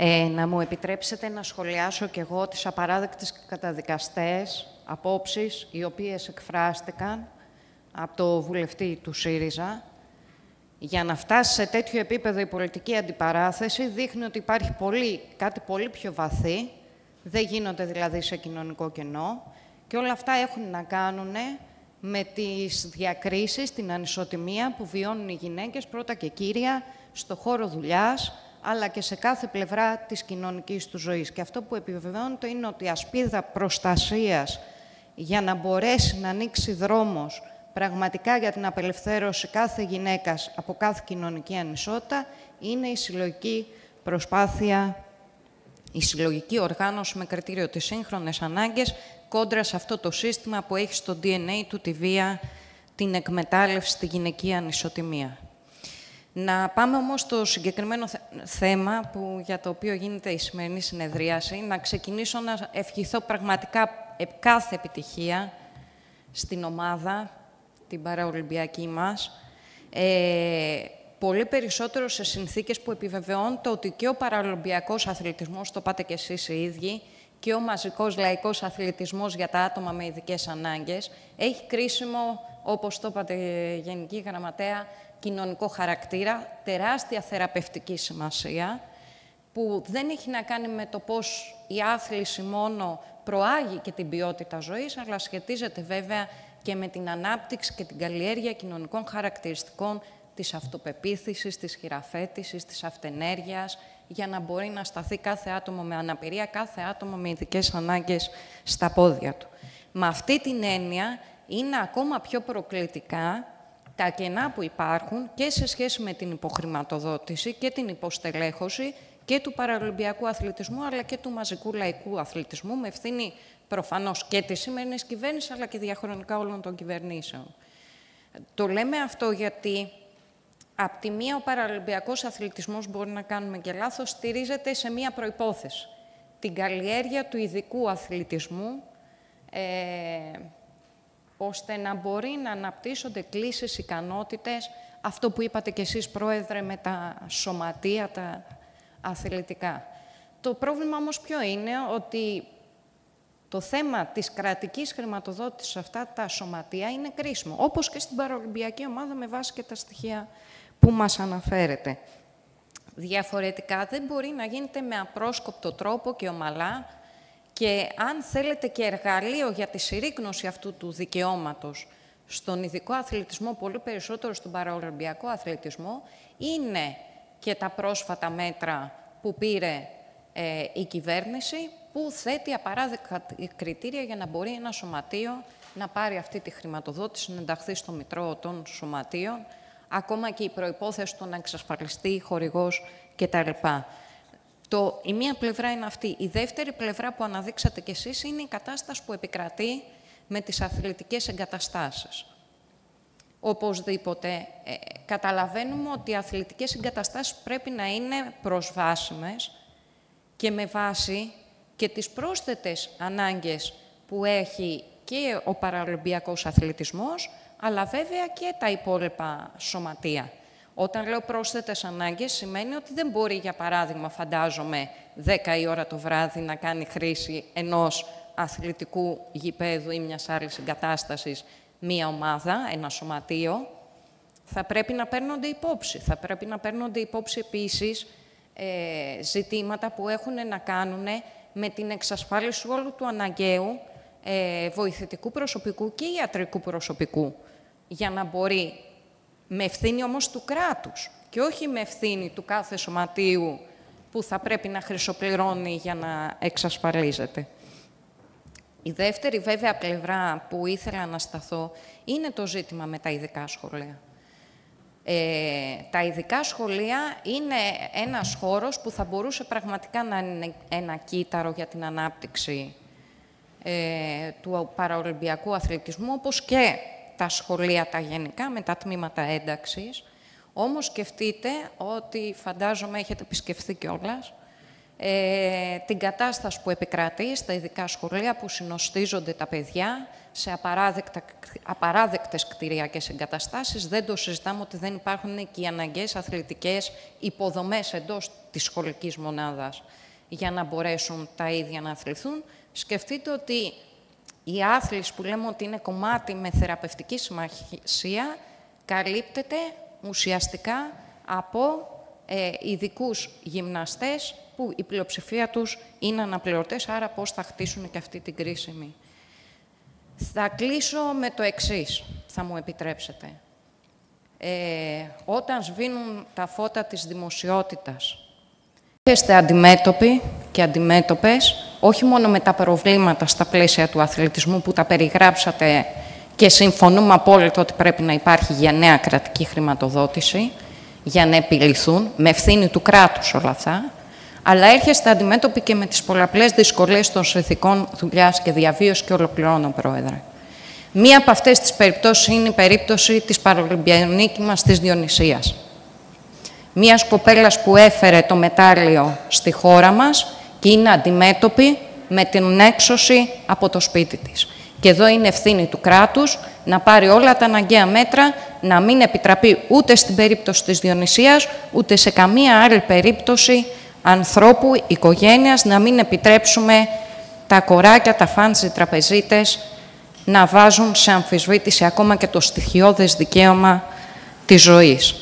Ε, να μου επιτρέψετε να σχολιάσω και εγώ τις απαράδεκτες καταδικαστές απόψεις οι οποίες εκφράστηκαν από το βουλευτή του ΣΥΡΙΖΑ. Για να φτάσει σε τέτοιο επίπεδο η πολιτική αντιπαράθεση δείχνει ότι υπάρχει πολύ, κάτι πολύ πιο βαθύ, δεν γίνονται δηλαδή σε κοινωνικό κενό και όλα αυτά έχουν να κάνουν με τις διακρίσεις, την ανισοτιμία που βιώνουν οι γυναίκες πρώτα και κύρια στο χώρο δουλειάς, αλλά και σε κάθε πλευρά της κοινωνικής του ζωής. Και αυτό που επιβεβαιώνεται είναι ότι η ασπίδα προστασίας για να μπορέσει να ανοίξει δρόμος πραγματικά για την απελευθέρωση κάθε γυναίκας από κάθε κοινωνική ανισότητα είναι η συλλογική προσπάθεια, η συλλογική οργάνωση με κριτήριο τις σύγχρονες ανάγκες κόντρα σε αυτό το σύστημα που έχει στο DNA του τη βία, την εκμετάλλευση στη γυναική ανισοτιμία. Να πάμε όμως στο συγκεκριμένο θέμα που, για το οποίο γίνεται η σημερινή συνεδρίαση. Να ξεκινήσω να ευχηθώ πραγματικά κάθε επιτυχία στην ομάδα, την παραολυμπιακή μας. Ε, πολύ περισσότερο σε συνθήκες που επιβεβαιώνεται ότι και ο παραολυμπιακός αθλητισμός, το πάτε και εσείς οι ίδιοι, και ο μαζικός λαϊκός αθλητισμός για τα άτομα με ειδικές ανάγκες έχει κρίσιμο, όπως το είπατε Γενική Γραμματέα, κοινωνικό χαρακτήρα, τεράστια θεραπευτική σημασία, που δεν έχει να κάνει με το πώς η άθληση μόνο προάγει και την ποιότητα ζωής, αλλά σχετίζεται βέβαια και με την ανάπτυξη και την καλλιέργεια κοινωνικών χαρακτηριστικών της αυτοπεποίθησης, της χειραφέτησης, της αυτενέργειας, για να μπορεί να σταθεί κάθε άτομο με αναπηρία, κάθε άτομο με ειδικές ανάγκες στα πόδια του. Με αυτή την έννοια είναι ακόμα πιο προκλητικά τα κενά που υπάρχουν και σε σχέση με την υποχρηματοδότηση και την υποστελέχωση και του παραλυμπιακού αθλητισμού αλλά και του μαζικού λαϊκού αθλητισμού με ευθύνη προφανώς και της σημερινής κυβέρνησης αλλά και διαχρονικά όλων των κυβερνήσεων. Το λέμε αυτό γιατί Απ' τη μία, ο παραλυμπιακός αθλητισμός, μπορεί να κάνουμε και λάθος, στηρίζεται σε μία προϋπόθεση. Την καλλιέργεια του ειδικού αθλητισμού, ε, ώστε να μπορεί να αναπτύσσονται κλήσεις, ικανότητες, αυτό που είπατε κι εσείς, Πρόεδρε, με τα σωματεία, τα αθλητικά. Το πρόβλημα όμως ποιο είναι, ότι το θέμα της κρατικής χρηματοδότησης σε αυτά τα σωματεία είναι κρίσιμο, όπως και στην παραολυμπιακή ομάδα με βάση και τα στοιχεία που μας αναφέρεται. Διαφορετικά δεν μπορεί να γίνεται με απρόσκοπτο τρόπο και ομαλά και αν θέλετε και εργαλείο για τη συρρήκνωση αυτού του δικαιώματος στον ειδικό αθλητισμό, πολύ περισσότερο στον παραολυμπιακό αθλητισμό, είναι και τα πρόσφατα μέτρα που πήρε ε, η κυβέρνηση, που θέτει απαράδεκτα κριτήρια για να μπορεί ένα σωματείο να πάρει αυτή τη χρηματοδότηση, να ενταχθεί στο Μητρό των Σωματείων, ακόμα και η προϋπόθεση του να εξασφαλιστεί χορηγός κτλ. Το, η μία πλευρά είναι αυτή. Η δεύτερη πλευρά που αναδείξατε κι εσείς είναι η κατάσταση που επικρατεί με τις αθλητικές εγκαταστάσεις. Οπωσδήποτε, ε, καταλαβαίνουμε ότι οι αθλητικές εγκαταστάσεις πρέπει να είναι προσβάσιμες και με βάση και τις πρόσθετες ανάγκες που έχει και ο παραλυμπιακός αθλητισμός, αλλά βέβαια και τα υπόλοιπα σωματεία. Όταν λέω πρόσθετες ανάγκες, σημαίνει ότι δεν μπορεί, για παράδειγμα, φαντάζομαι, 10 η ώρα το βράδυ να κάνει χρήση ενός αθλητικού γηπέδου ή μιας άλλης εγκατάστασης μία ομάδα, ένα σωματείο. Θα πρέπει να παίρνονται υπόψη. Θα πρέπει να παίρνονται υπόψη επίσης ε, ζητήματα που έχουν να κάνουν με την εξασφάλιση όλου του αναγκαίου ε, βοηθητικού προσωπικού και ιατρικού προσωπικού για να μπορεί με ευθύνη όμως του κράτους και όχι με ευθύνη του κάθε σωματείου που θα πρέπει να χρυσοπληρώνει για να εξασφαλίζεται. Η δεύτερη βέβαια πλευρά που ήθελα να σταθώ είναι το ζήτημα με τα ειδικά σχολεία. Ε, τα ειδικά σχολεία είναι ένας χώρος που θα μπορούσε πραγματικά να είναι ένα κύτταρο για την ανάπτυξη ε, του παραολυμπιακού αθλητισμού, όπως και τα σχολεία τα γενικά, με τα τμήματα ένταξης. Όμως σκεφτείτε ότι, φαντάζομαι έχετε επισκεφθεί κιόλας. ε, την κατάσταση που επικρατεί στα ειδικά σχολεία που συνοστίζονται τα παιδιά σε απαράδεκτα, απαράδεκτες κτηριακές εγκαταστάσεις. Δεν το συζητάμε ότι δεν υπάρχουν και οι αναγκαίες αθλητικές υποδομές εντός της σχολικής μονάδας για να μπορέσουν τα ίδια να αθληθούν. Σκεφτείτε ότι η άθληση που λέμε ότι είναι κομμάτι με θεραπευτική σημασία καλύπτεται ουσιαστικά από ε, ειδικούς γυμναστές που η πλειοψηφία τους είναι αναπληρωτές, άρα πώς θα χτίσουν και αυτή την κρίσιμη. Θα κλείσω με το εξής, θα μου επιτρέψετε. Ε, όταν σβήνουν τα φώτα της δημοσιότητας, είστε αντιμέτωποι και αντιμέτωπες, όχι μόνο με τα προβλήματα στα πλαίσια του αθλητισμού που τα περιγράψατε και συμφωνούμε απόλυτα ότι πρέπει να υπάρχει για νέα κρατική χρηματοδότηση, για να επιληθούν, με ευθύνη του κράτους όλα αυτά, αλλά έρχεστε αντιμέτωποι και με τις πολλαπλές δυσκολίες των συνθηκών δουλειάς και διαβίωσης και ολοκληρώνω, Πρόεδρε. Μία από αυτές τις περιπτώσεις είναι η περίπτωση της παρολυμπιανίκη μας της Διονυσίας. Μία κοπέλας που έφερε το μετάλλιο στη χώρα μας και είναι αντιμέτωπη με την έξωση από το σπίτι της. Και εδώ είναι ευθύνη του κράτους να πάρει όλα τα αναγκαία μέτρα, να μην επιτραπεί ούτε στην περίπτωση της Διονυσίας, ούτε σε καμία άλλη περίπτωση ανθρώπου, οικογένειας, να μην επιτρέψουμε τα κοράκια, τα φάντζι, τραπεζίτες να βάζουν σε αμφισβήτηση ακόμα και το στοιχειώδες δικαίωμα της ζωής.